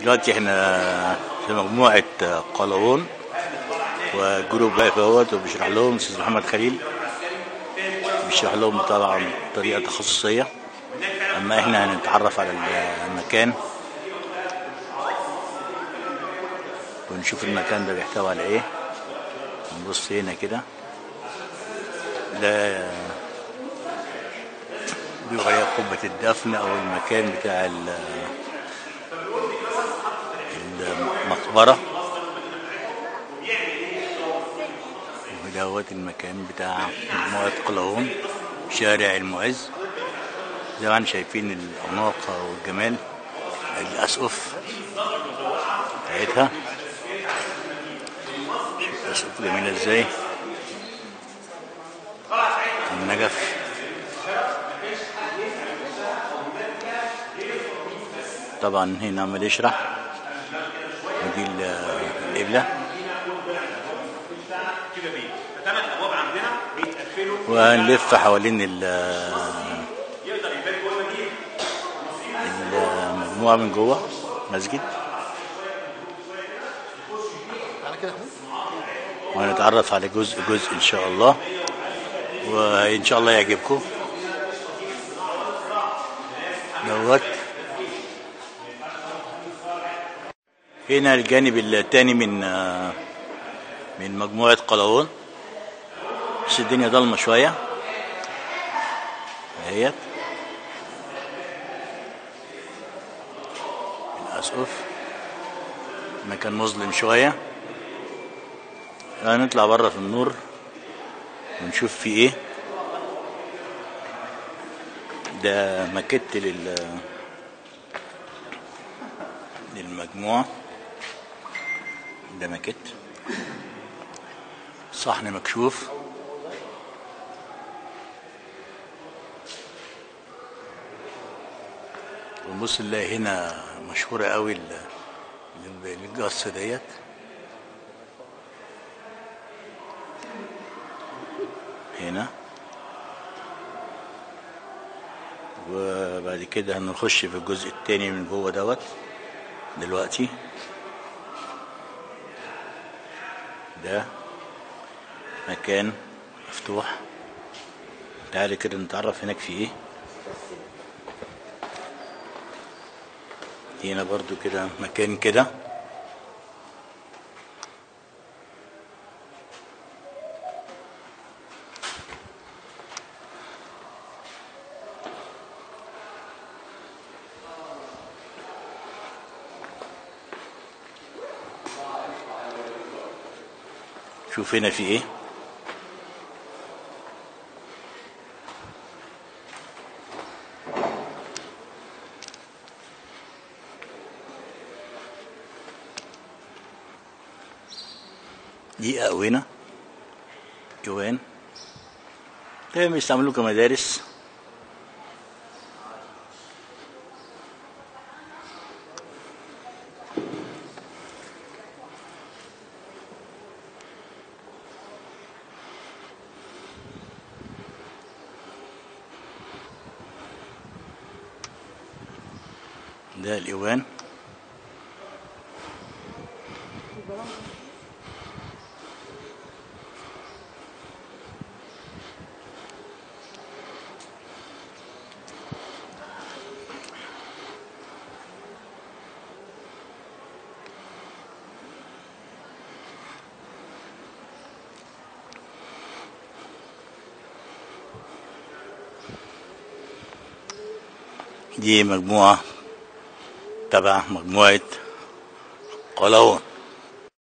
دلوقتي إحنا في مجموعة قلاوون وجروب واقف اهوت وبيشرح لهم أستاذ محمد خليل. بيشرح لهم طبعا بطريقة تخصصية. أما إحنا هنتعرف على المكان. ونشوف المكان ده بيحتوي على إيه. نبص هنا كده. ده عليها قبة الدفن أو المكان بتاع المقبرة ودوت المكان بتاع مجموعة قلاوون شارع المعز. زي ما إحنا شايفين الأناقة والجمال الأسقف بتاعتها. الأسقف جميلة إزاي. النجف. طبعا هنا عمال يشرح ال- القبلة حوالين المجموعة من جوه مسجد. وهنتعرف على جزء جزء إن شاء الله. وإن شاء الله يعجبكم. دوت هنا الجانب الثاني من من مجموعة قلاوون. بس الدنيا ضلمة شوية. اهيت الأسقف مكان مظلم شوية. هنطلع بره في النور. ونشوف في إيه. ده ماكيت لل للمجموعة. ده ماكيت صحن مكشوف. ونبص نلاقي هنا مشهورة قوي ال- ال- الجصة ديت. هنا. وبعد كده هنخش في الجزء التاني من جوه دوت دلوقتي. ده مكان مفتوح. تعالى كده نتعرف هناك في إيه. هنا برضو كده مكان كده. شوف هنا في إيه دي أقونة جوان ده بيستعملوه كمدارس ده الإيوان. دي مجموعة تبع مجموعة قلاوون